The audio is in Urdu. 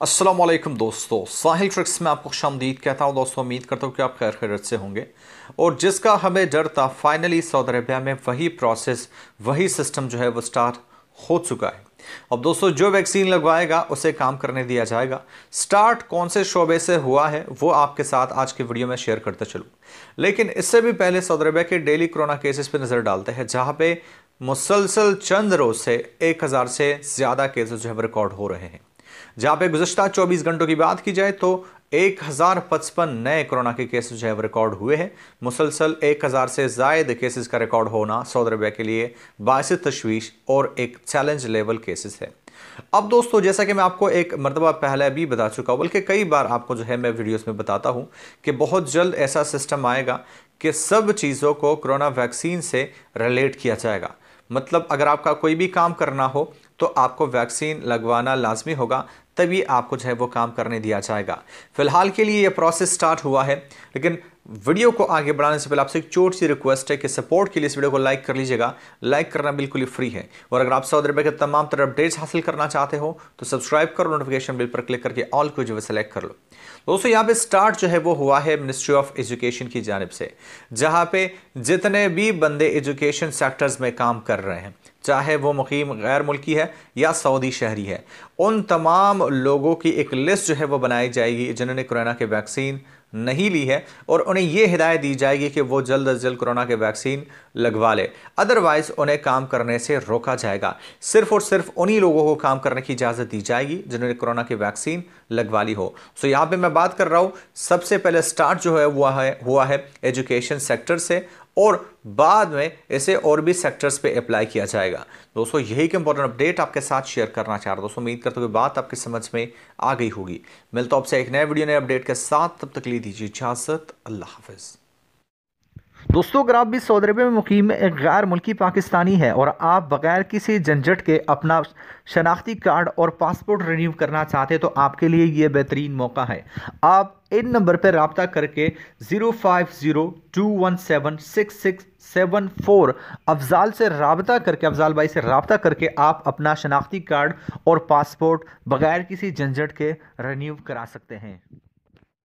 السلام علیکم دوستو، ساحل ٹرکس میں آپ کو خوش آمدید کہتا ہوں۔ دوستو، امید کرتا ہوں کہ آپ خیر خیرت سے ہوں گے۔ اور جس کا ہمیں ڈر تھا فائنلی سعودی عربیہ میں وہی پروسیس وہی سسٹم جو ہے وہ سٹارٹ ہو چکا ہے۔ اب دوستو، جو ویکسین لگوائے گا، اسے کام کرنے دیا جائے گا۔ سٹارٹ کون سے شعبے سے ہوا ہے، وہ آپ کے ساتھ آج کی ویڈیو میں شیئر کرتا چلوں۔ لیکن اس سے بھی پہلے سعودی عربیہ کے ڈیلی کرونا کیسز پہ نظر ڈالتے ہیں، جہاں پہ مسلسل چند روز سے ایک ہزار سے زیادہ کیسز جو ہے ریکارڈ ہو رہے ہیں۔ جہاں پہ گزشتہ چوبیس گھنٹوں کی بات کی جائے تو ایک ہزار پچپن نئے کرونا کے کیسز جو ہے ریکارڈ ہوئے ہیں۔ مسلسل ایک ہزار سے زائد کیسز کا ریکارڈ ہونا سعودی عربیہ کے لیے باعث تشویش اور ایک چیلنج لیول کیسز ہے اب دوستو، جیسا کہ میں آپ کو ایک مرتبہ پہلے بھی بتا چکا ہوں، بلکہ کئی بار آپ کو جو ہے میں ویڈیوز میں بتاتا ہوں کہ بہت جلد ایسا سسٹم آئے گا کہ سب چیزوں کو کرونا ویکسین سے ریلیٹ کیا جائے گا۔ مطلب اگر آپ کا کوئی بھی کام کرنا ہو تو آپ کو ویکسین لگوانا لازمی ہوگا، تبھی آپ کو جو ہے وہ کام کرنے دیا جائے گا۔ فی الحال کے لیے یہ پروسیس سٹارٹ ہوا ہے، لیکن ویڈیو کو آگے بڑھانے سے پہلے آپ سے ایک چوٹ سی ریکویسٹ ہے کہ سپورٹ کے لیے اس ویڈیو کو لائک کر لیجیے گا۔ لائک کرنا بالکل ہی فری ہے۔ اور اگر آپ سعودی عربیہ کے تمام تر اپڈیٹس حاصل کرنا چاہتے ہو، تو سبسکرائب کرو نوٹیفیکیشن بل پر کلک کر کے آل کو جو ہے سلیکٹ کر لو۔ دوستو، یہاں پہ سٹارٹ جو ہے وہ ہوا ہے منسٹری آف ایجوکیشن کی جانب سے، جہاں پہ جتنے بھی بندے ایجوکیشن سیکٹرز میں کام کر رہے ہیں، چاہے وہ مقیم غیر ملکی ہے یا سعودی شہری ہے، ان تمام لوگوں کی ایک لسٹ جو ہے وہ بنائی جائے گی جنہوں نے کرونا کے ویکسین نہیں لی ہے اور انہیں یہ ہدایت دی جائے گی کہ وہ جلد از جلد کرونا کے ویکسین لگوا لے۔ ادروائز انہیں کام کرنے سے روکا جائے گا۔ صرف اور صرف انہی لوگوں کو کام کرنے کی اجازت دی جائے گی جنہوں نے کرونا کی ویکسین لگوا لی ہو۔ سو یہاں پہ میں بات کر رہا ہوں۔ سب سے پہلے سٹارٹ جو ہے ہوا ہے ہوا ہے ایجوکیشن سیکٹر سے۔ اور بعد میں اسے اور بھی سیکٹرز پہ اپلائی کیا جائے گا۔ دوستو، یہی کہ امپورٹنٹ اپڈیٹ آپ کے ساتھ شیئر کرنا چاہ رہا دوستو، امید کرتا کہ بات آپ کی سمجھ میں آ گئی ہوگی۔ ملتا آپ سے ایک نئے ویڈیو نئے اپڈیٹ کے ساتھ۔ تب تک لی دیجیے اجازت۔ اللہ حافظ۔ دوستو، اگر آپ بھی سعودی عربیہ میں مقیم ایک غیر ملکی پاکستانی ہے اور آپ بغیر کسی جھنجھٹ کے اپنا شناختی کارڈ اور پاسپورٹ رینیو کرنا چاہتے تو آپ کے لیے یہ بہترین موقع ہے۔ آپ ان نمبر پہ رابطہ کر کے zero five zero two one seven six six seven four Afzal سے رابطہ کر کے، افضال بھائی سے رابطہ کر کے آپ اپنا شناختی کارڈ اور پاسپورٹ بغیر کسی جھنجھٹ کے رینیو کرا سکتے ہیں۔